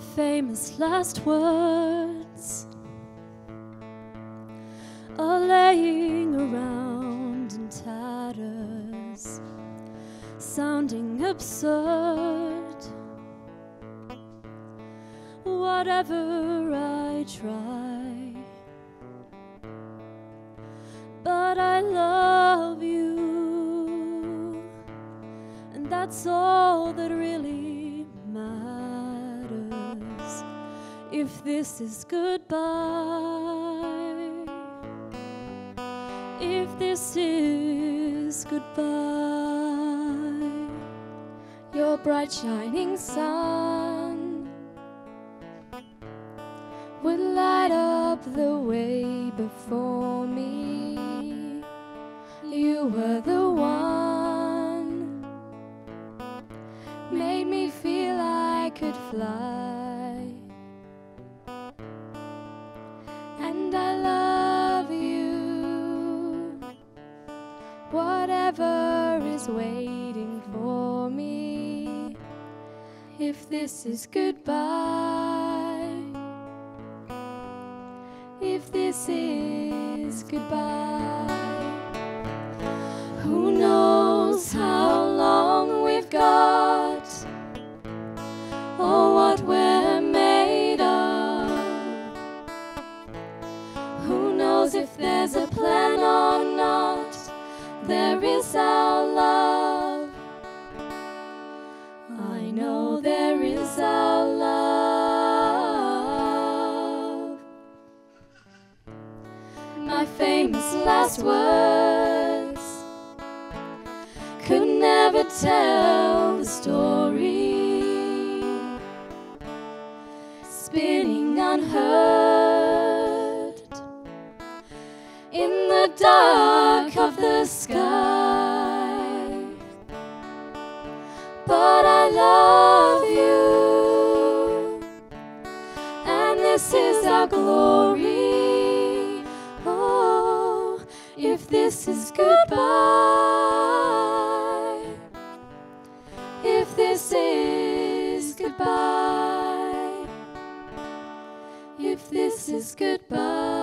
famous last words are laying around in tatters, sounding absurd. Whatever I try, but I love you, and that's all that really If this is goodbye, if this is goodbye, your bright shining sun would light up the way before me. You were the one, made me feel I could fly. Whatever is waiting for me. If this is goodbye if this is goodbye. Who knows how long we've got, or what we're made of? Who knows if there's a plan or not? There is our love. I know there is our love my famous last words could never tell the story, spinning unheard in the dark of the sky. This is our glory. Oh, if this is goodbye, if this is goodbye, if this is goodbye.